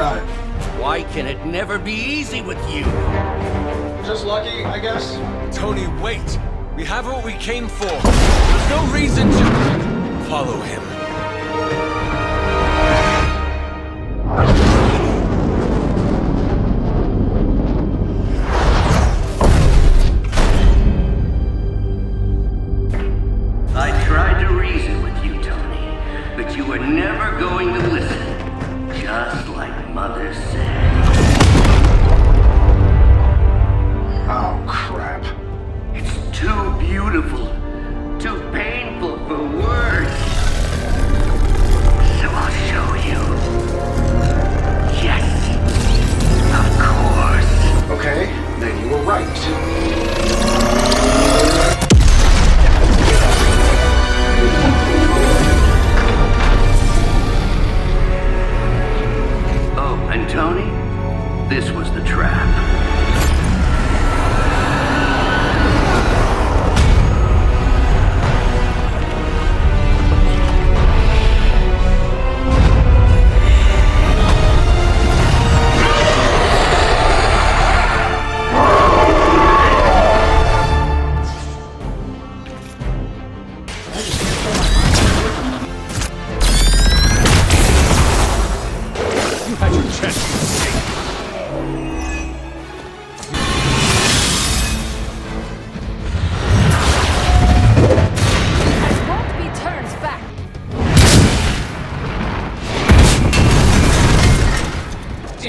Got it. Why can it never be easy with you? Just lucky, I guess. Tony, wait! We have what we came for. There's no reason to... Follow him. This was the trap.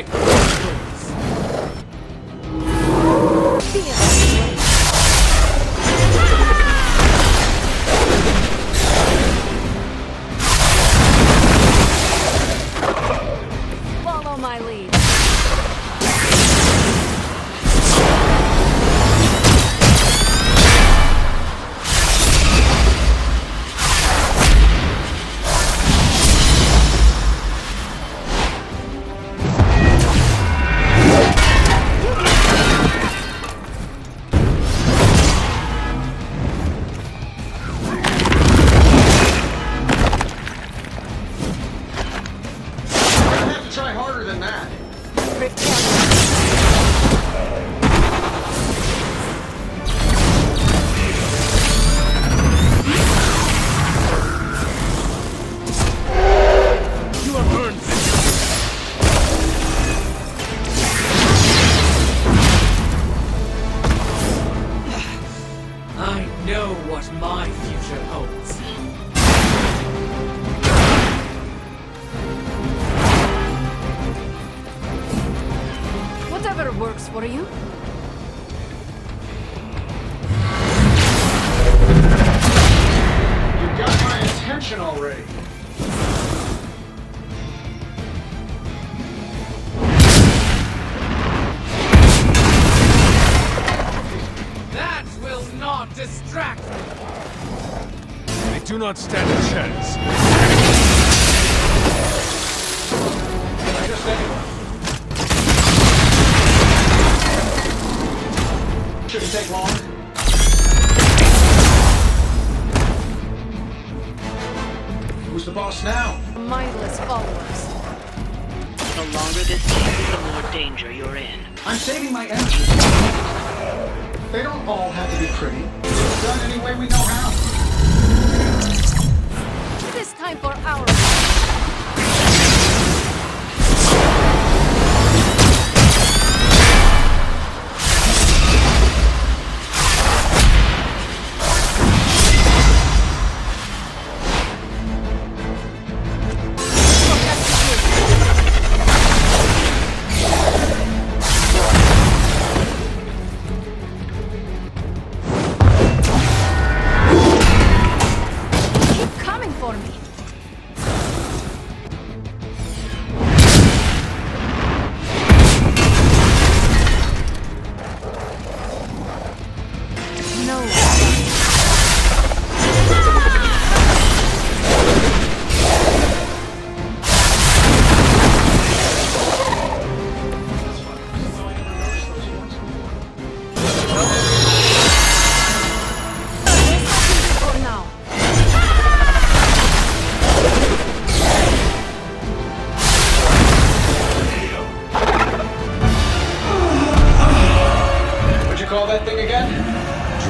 Follow I know what my future holds. Whatever works for you. You got my attention already. Not distract. They do not stand a chance. Shouldn't take long. Who's the boss now? Mindless followers. The longer this takes, the more danger you're in. I'm saving my energy. They don't all have to be pretty. It's done any way we know how. This time for our.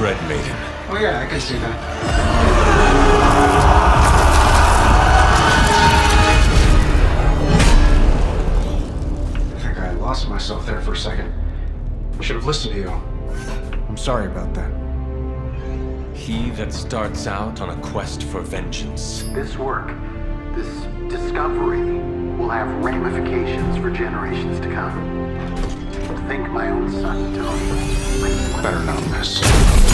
Oh, I can see that. I think I lost myself there for a second. I should have listened to you. I'm sorry about that. He that starts out on a quest for vengeance. This work, this discovery, will have ramifications for generations to come. Think my own son, Tony. Better not miss.